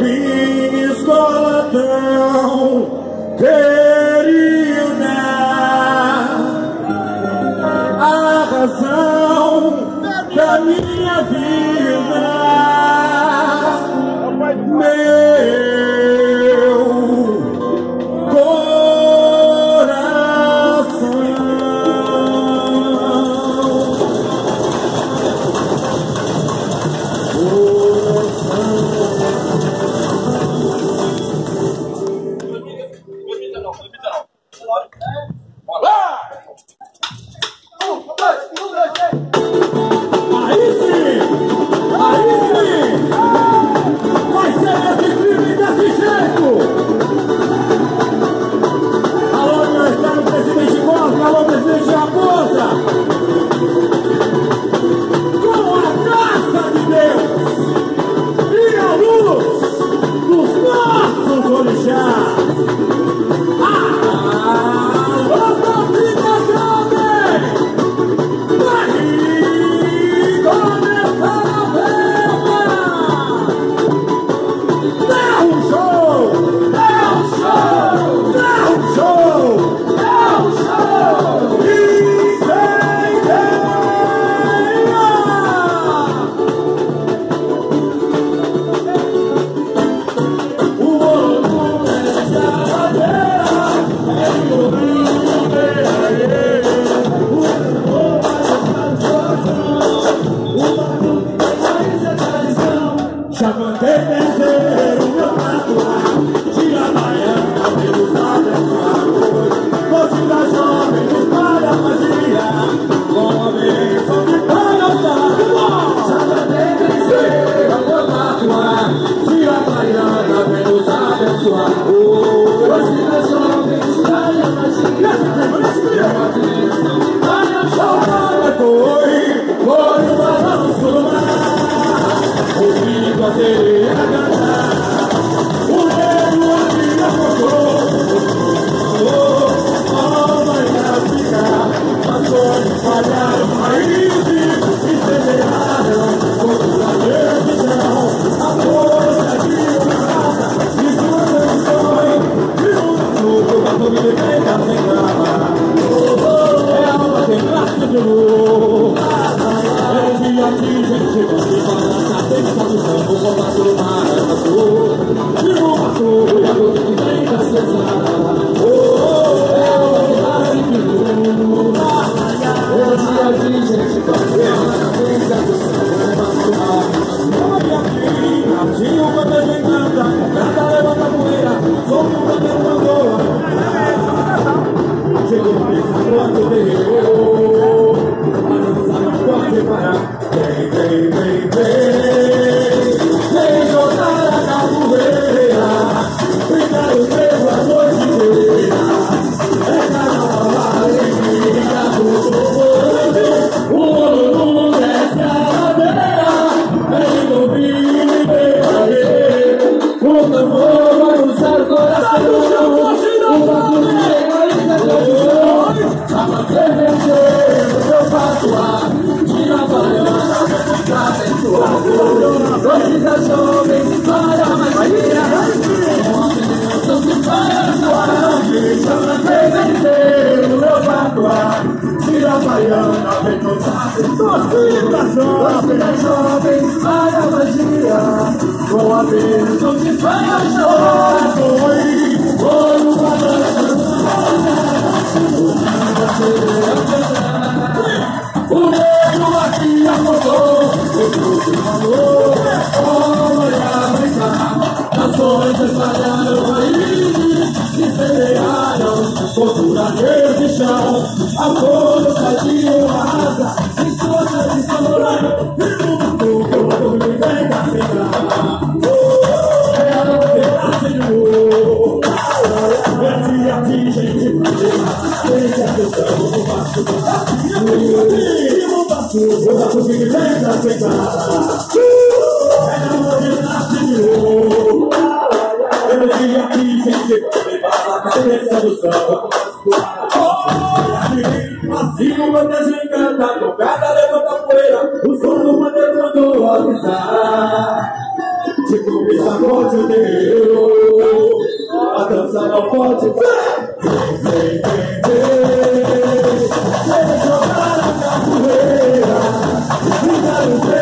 minha escola tão querida, a razão da minha vida. Jovens para a magia Com a bênção de Deus chorar Foi, foi uma dança O medo aqui acordou Jesus me falou Olha, brincar As flores espalharam aí Que semearam Cultura verde chão A força saiu a ar eu faço, eu faço, eu faço que vem pra aceitar. É na mão de nasce de novo. Energia aqui sem ser privada, cabeça do samba. Vazio, vai desencanta, tocada, levanta a poeira. O som do bandeiro mandou avisar. Te convida, pode o A dança não pode ser. Hey, hey, hey, hey,